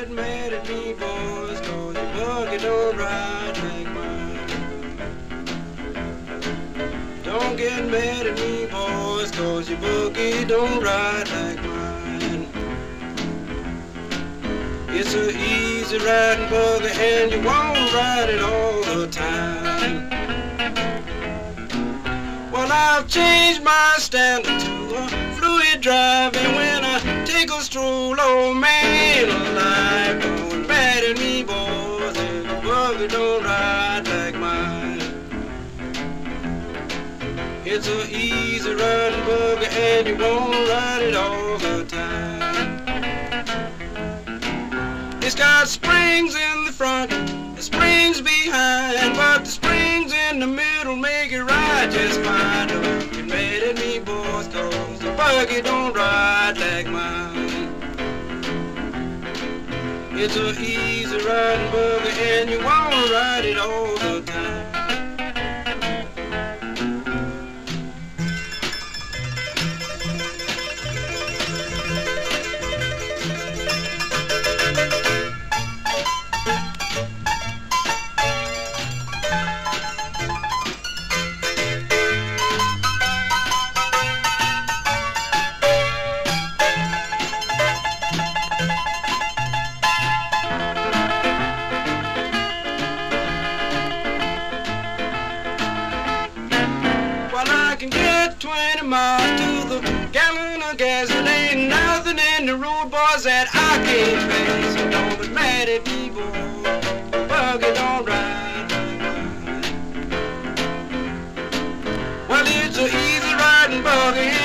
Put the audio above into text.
get mad at me, boys, cause your buggy don't ride like mine. Don't get mad at me, boys, cause your buggy don't ride like mine. It's a easy riding buggy and you won't ride it all the time. Well, I've changed my standard to a fluid driving a stroll, oh man alive. Don't mad at me, boys, if your buggy don't ride like mine. It's a easy riding buggy and you won't ride it all the time. It's got springs in the front, the springs behind, but the springs in the middle make it ride just fine. Don't get mad at me, boys, cause the buggy don't ride like mine. It's a easy riding buggy and you won't ride it all the time. can get 20 miles to the gallon of gas. It ain't nothing in the road, boys, that I can't face. So don't be mad at people, bug it all right. Well, it's an easy riding buggy.